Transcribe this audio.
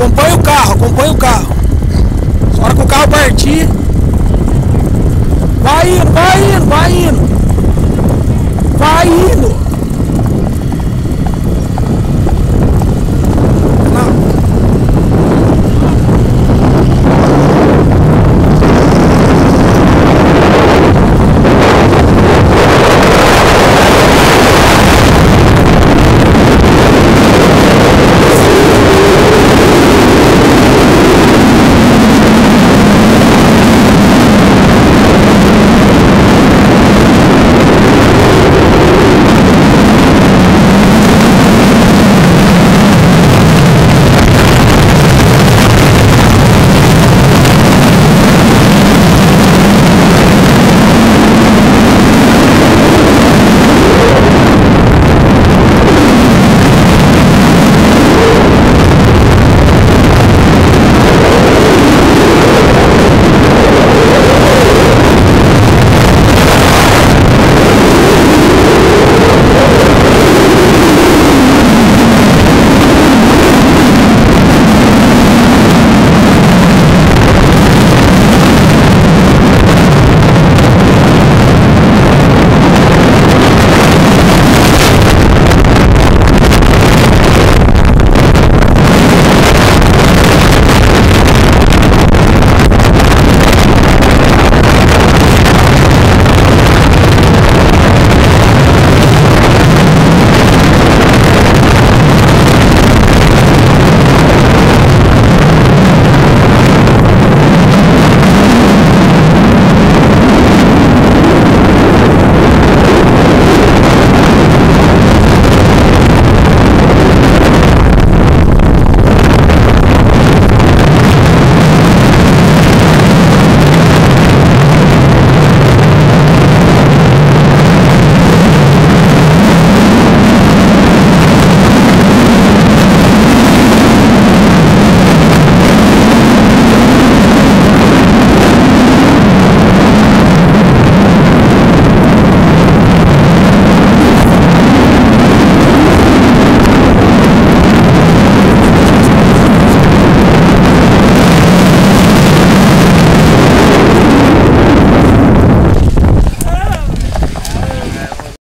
Acompanha o carro, acompanha o carro. Na hora que o carro partir. Vai indo, vai indo, vai indo. Vai indo.